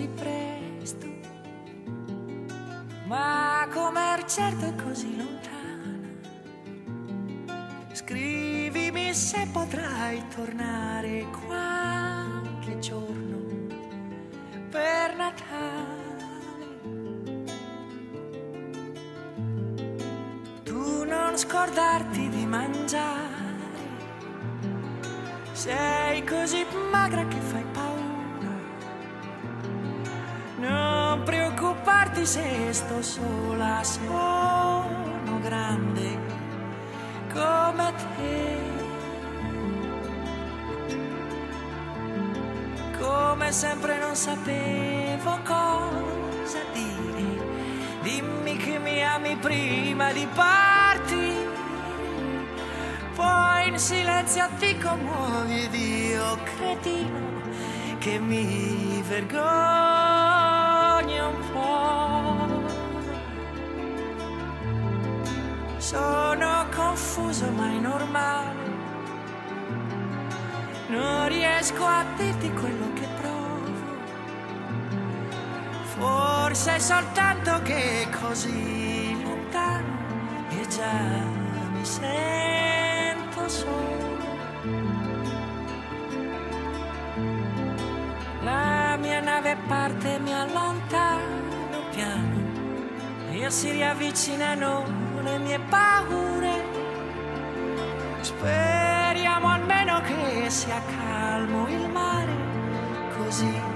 così presto, ma com'er certo è così lontana. Scrivimi se potrai tornare qualche giorno per Natale. Tu non scordarti di mangiare, sei così magra che fai paura. Preoccuparti se sto sola, sono grande come te. Come sempre non sapevo cosa dire. Dimmi che mi ami prima di partire. Poi in silenzio ti commuovi ed io cretino che mi vergogno Sono confuso ma è normale. Non riesco a dirti quello che provo. Forse è soltanto che è così lontano e già mi sento solo. La mia nave parte mi allontano piano. Io si riavvicinano le mie paure. Speriamo almeno che sia calmo il mare, così